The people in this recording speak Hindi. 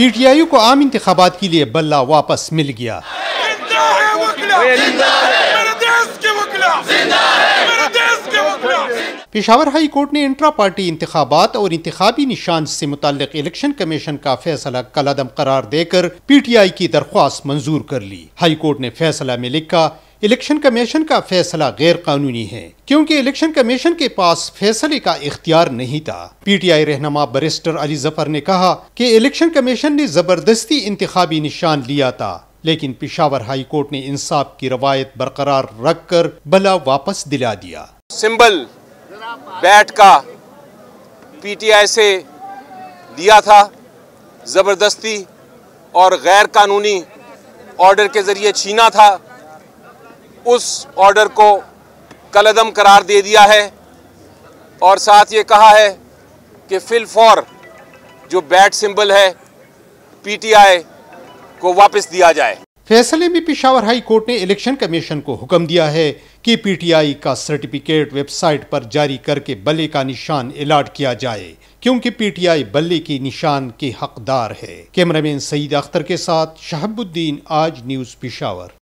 पीटीआई को आम इंतबात के लिए बल्ला वापस मिल गया। पेशावर हाई कोर्ट ने इंट्रा पार्टी इंतबात और इंतबी निशान से मुतल इलेक्शन कमीशन का फैसला कलदम करार देकर पी टी आई की दरख्वास्त मंजूर कर ली। हाई कोर्ट ने फैसला में लिखा इलेक्शन कमीशन का फैसला गैर कानूनी है, क्योंकि इलेक्शन कमीशन के पास फैसले का इख्तियार नहीं था। पीटीआई रहनमा बरिस्टर अली ज़फ़र ने कहा कि इलेक्शन कमीशन ने ज़बरदस्ती इंतबी निशान लिया था, लेकिन पिशावर हाई कोर्ट ने इंसाफ की रवायत बरकरार रख कर बला वापस दिला दिया। सिंबल बैट का पीटीआई से लिया था ज़बरदस्ती और गैर कानूनी ऑर्डर के ज़रिए छीना था। उस ऑर्डर को कलदम करार दे दिया है और साथ ये कहा है कि फिल फॉर जो बैट सिंबल है पीटीआई को वापस दिया जाए। फैसले में पिशावर हाई कोर्ट ने इलेक्शन कमीशन को हुक्म दिया है कि पीटीआई का सर्टिफिकेट वेबसाइट पर जारी करके बल्ले का निशान अलाट किया जाए, क्योंकि पीटीआई बल्ले की निशान के हकदार है। कैमरामैन सईद अख्तर के साथ शहबुद्दीन, आज न्यूज़ पिशावर।